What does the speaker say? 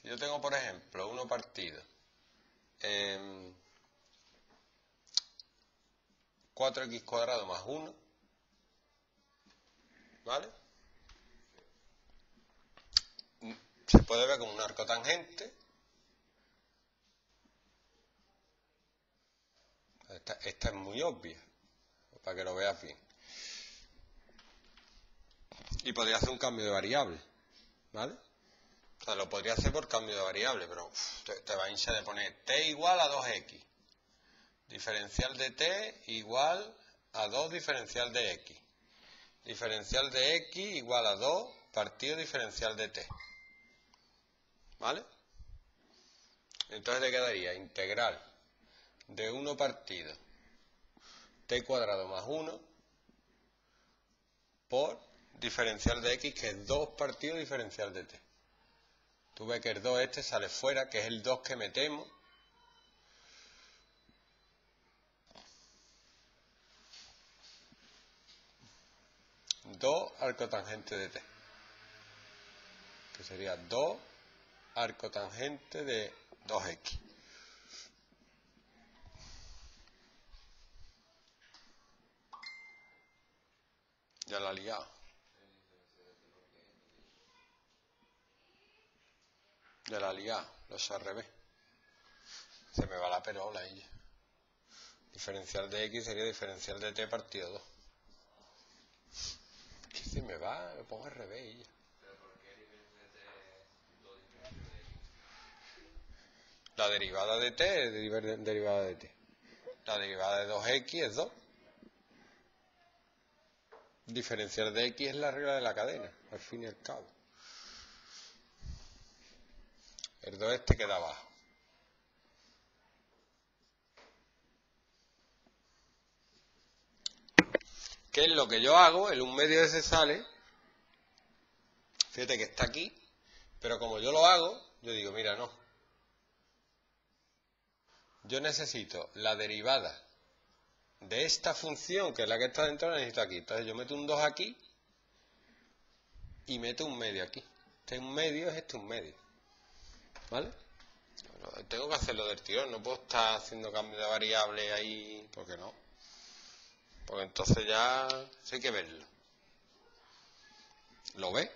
Si yo tengo, por ejemplo, uno partido en 4x cuadrado más 1, ¿vale? Se puede ver como un arco tangente. Esta, esta es muy obvia, para que lo veas bien. Y podría hacer un cambio de variable, ¿vale? O sea, lo podría hacer por cambio de variable, pero te, va a hinchar de poner t igual a 2x. Diferencial de t igual a 2 diferencial de x. Diferencial de x igual a 2 partido diferencial de t. ¿Vale? Entonces le quedaría integral de 1 partido t cuadrado más 1 por diferencial de x que es 2 partido diferencial de t. Tú ves que el 2 este sale fuera, que es el 2 que metemos. Dos arcotangente de t. Que sería 2 arcotangente de 2x. Ya la he liado. De la liga, los revés. Se me va la perola ella. Diferencial de x sería diferencial de t partido 2. ¿Qué se me va? Me pongo al revés ella. La derivada de t es derivada de t. La derivada de 2x es 2. Diferencial de x es la regla de la cadena, al fin y al cabo. El 2 este queda abajo. ¿Qué es lo que yo hago? El un medio ese sale. Fíjate que está aquí. Pero como yo lo hago, yo digo, mira, no. Yo necesito la derivada de esta función, que es la que está dentro, la necesito aquí. Entonces yo meto un 2 aquí y meto un medio aquí. Este un medio es este un medio. ¿Vale? tengo que hacerlo del tirón, no puedo estar haciendo cambio de variable ahí, porque no. Porque entonces ya hay que verlo. ¿Lo ve?